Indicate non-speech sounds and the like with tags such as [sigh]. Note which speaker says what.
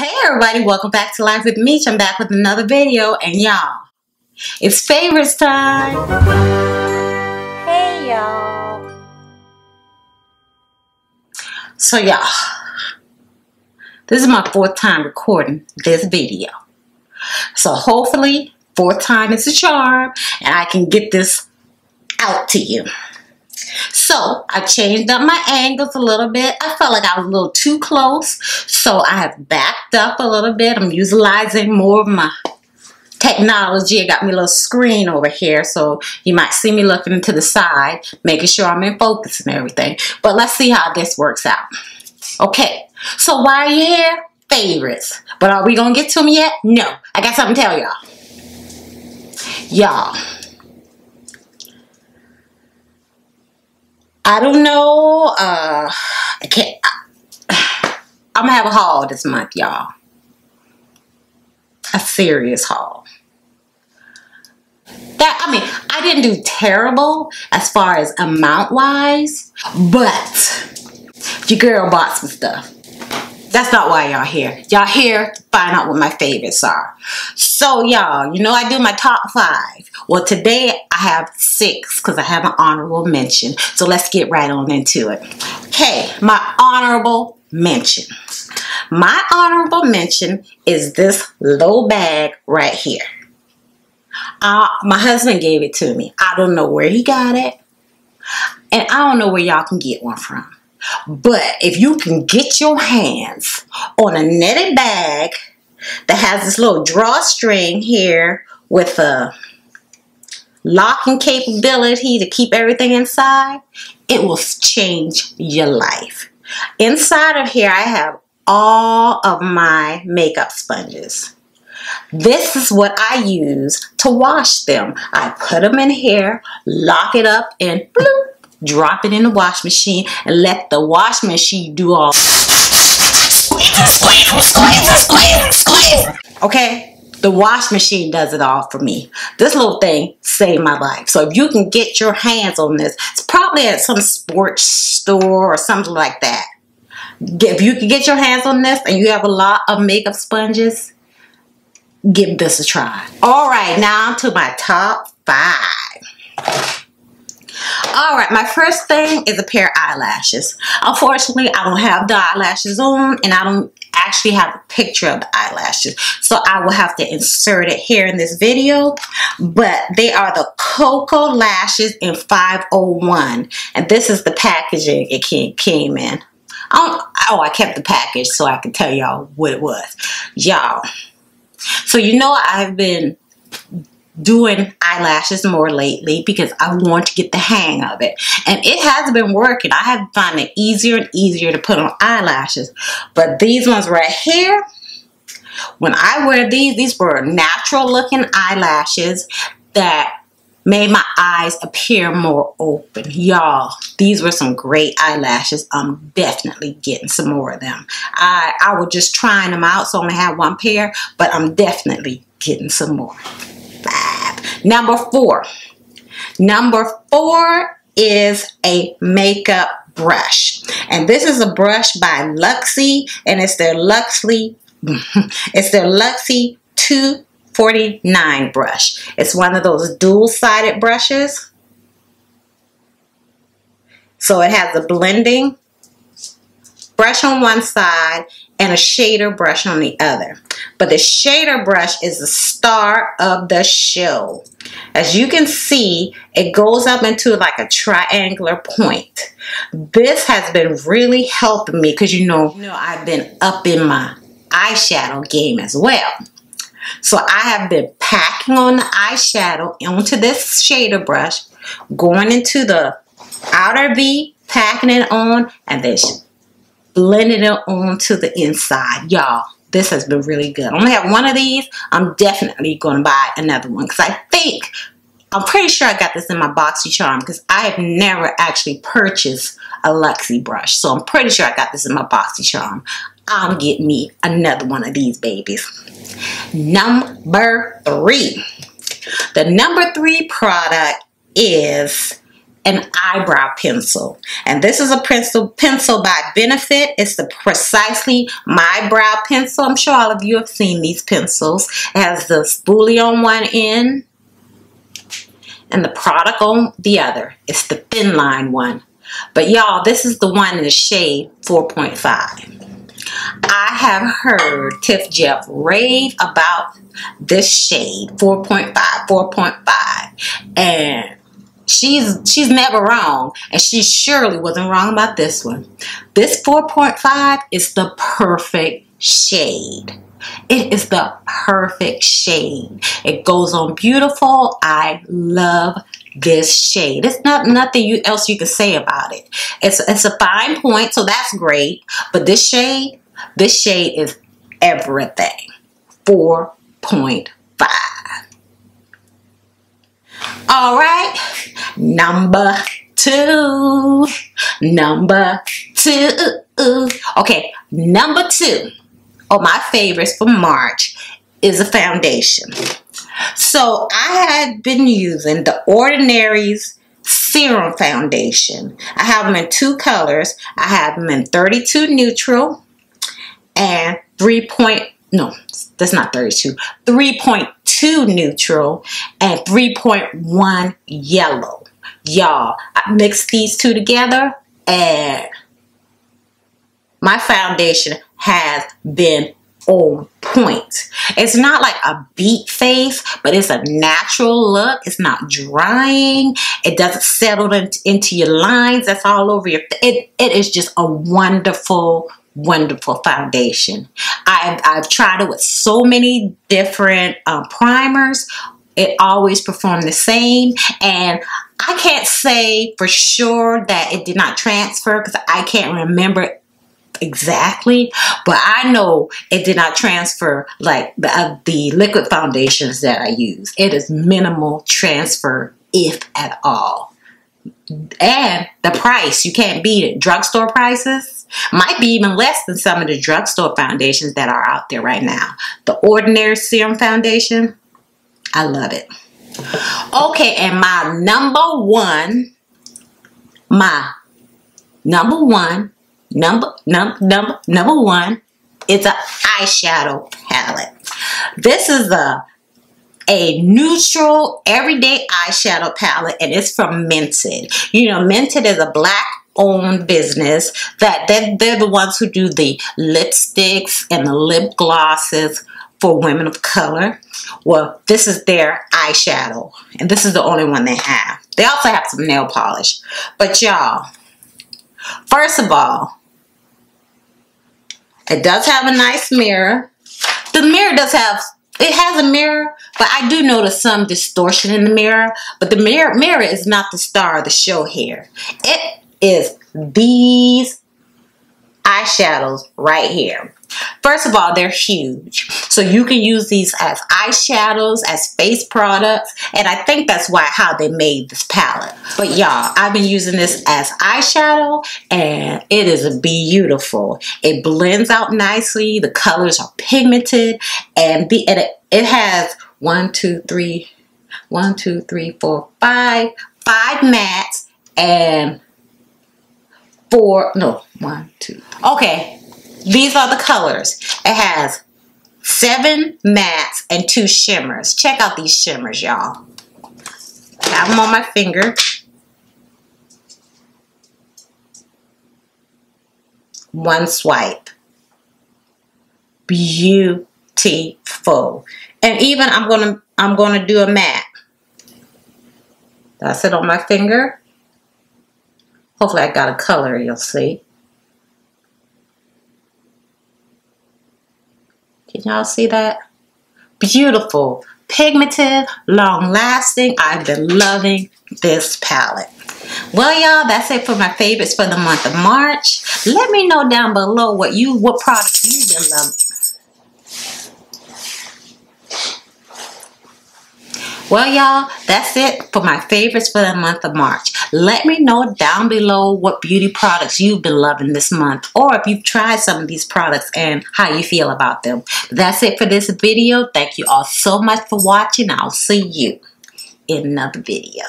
Speaker 1: Hey everybody, welcome back to Life with Meech. I'm back with another video and y'all, it's favorites time.
Speaker 2: Hey y'all.
Speaker 1: So y'all, this is my fourth time recording this video. So hopefully, fourth time is a charm and I can get this out to you. So I changed up my angles a little bit. I felt like I was a little too close. So I have backed up a little bit. I'm utilizing more of my technology. I got me a little screen over here. So you might see me looking to the side, making sure I'm in focus and everything. But let's see how this works out. Okay, so why are you here? Favorites. But are we going to get to them yet? No. I got something to tell y'all. Y'all I don't know. Uh, I can't. I, I'm gonna have a haul this month, y'all. A serious haul. That I mean, I didn't do terrible as far as amount wise, but your girl bought some stuff. That's not why y'all here. Y'all here to find out what my favorites are. So y'all, you know I do my top five. Well, today I have six because I have an honorable mention. So let's get right on into it. Okay, my honorable mention. My honorable mention is this little bag right here. Uh, my husband gave it to me. I don't know where he got it. And I don't know where y'all can get one from. But if you can get your hands on a netted bag that has this little drawstring here with a locking capability to keep everything inside, it will change your life. Inside of here, I have all of my makeup sponges. This is what I use to wash them. I put them in here, lock it up, and bloop, drop it in the wash machine and let the wash machine do all okay the wash machine does it all for me. This little thing saved my life. So if you can get your hands on this it's probably at some sports store or something like that. If you can get your hands on this and you have a lot of makeup sponges give this a try. All right now to my top five all right, my first thing is a pair of eyelashes. Unfortunately, I don't have the eyelashes on and I don't actually have a picture of the eyelashes. So I will have to insert it here in this video. But they are the Koko Lashes in 501. And this is the packaging it came in. I oh, I kept the package so I can tell y'all what it was. Y'all. So you know I've been doing eyelashes more lately because I want to get the hang of it. And it has been working. I have found it easier and easier to put on eyelashes. But these ones right here, when I wear these, these were natural looking eyelashes that made my eyes appear more open. Y'all, these were some great eyelashes. I'm definitely getting some more of them. I, I was just trying them out, so I only have one pair, but I'm definitely getting some more five. Number four. Number four is a makeup brush. And this is a brush by Luxie and it's their Luxie [laughs] it's their Luxie 249 brush. It's one of those dual-sided brushes. So it has a blending brush on one side and a shader brush on the other. But the shader brush is the star of the show. As you can see, it goes up into like a triangular point. This has been really helping me because you know, you know I've been up in my eyeshadow game as well. So I have been packing on the eyeshadow onto this shader brush, going into the outer V, packing it on, and then blending it onto the inside. Y'all, this has been really good. I only have one of these. I'm definitely going to buy another one because I think, I'm pretty sure I got this in my BoxyCharm because I have never actually purchased a Luxie brush. So I'm pretty sure I got this in my BoxyCharm. I'm getting me another one of these babies. Number three. The number three product is an eyebrow pencil. And this is a pencil pencil by Benefit. It's the Precisely My Brow Pencil. I'm sure all of you have seen these pencils. It has the spoolie on one end and the product on the other. It's the thin line one. But y'all, this is the one in the shade 4.5. I have heard Tiff Jeff rave about this shade 4.5, 4.5. And she's she's never wrong and she surely wasn't wrong about this one. This 4.5 is the perfect shade. It is the perfect shade. It goes on beautiful. I love this shade. It's not nothing you, else you can say about it. It's it's a fine point so that's great but this shade this shade is everything. 4.5 all right, number two, number two. Okay, number two of my favorites for March is a foundation. So I had been using the Ordinary's Serum Foundation. I have them in two colors. I have them in 32 Neutral and 3 point, no, that's not 32, 3.2 neutral and 3.1 yellow. Y'all, I mixed these two together and my foundation has been on point. It's not like a beat face, but it's a natural look. It's not drying. It doesn't settle in, into your lines. That's all over your, it, it is just a wonderful, wonderful foundation. I've, I've tried it with so many different uh, primers. It always performed the same. And I can't say for sure that it did not transfer because I can't remember exactly, but I know it did not transfer like the, uh, the liquid foundations that I use. It is minimal transfer, if at all. And the price, you can't beat it. Drugstore prices, might be even less than some of the drugstore foundations that are out there right now. The Ordinary Serum Foundation, I love it. Okay, and my number one, my number one, number, num, number, number one is an eyeshadow palette. This is a a neutral everyday eyeshadow palette and it's from Mented. You know, Mented is a black own business that they're, they're the ones who do the lipsticks and the lip glosses for women of color. Well, this is their eyeshadow, and this is the only one they have. They also have some nail polish. But y'all, first of all, it does have a nice mirror. The mirror does have, it has a mirror, but I do notice some distortion in the mirror. But the mirror, mirror is not the star of the show here. It is these eyeshadows right here. First of all, they're huge. So you can use these as eyeshadows, as face products, and I think that's why how they made this palette. But y'all, I've been using this as eyeshadow and it is beautiful. It blends out nicely. The colors are pigmented and, the, and it, it has one, two, three, one, two, three, four, five, five mattes and four, no, one, two. Okay, these are the colors. It has seven mattes and two shimmers. Check out these shimmers, y'all. have them on my finger. One swipe. Beautiful. And even I'm gonna I'm gonna do a matte. That's it on my finger. Hopefully I got a color you'll see. Can y'all see that? Beautiful, pigmented, long lasting. I've been loving this palette. Well, y'all, that's it for my favorites for the month of March. Let me know down below what you, what products you've been loving Well, y'all, that's it for my favorites for the month of March. Let me know down below what beauty products you've been loving this month or if you've tried some of these products and how you feel about them. That's it for this video. Thank you all so much for watching. I'll see you in another video.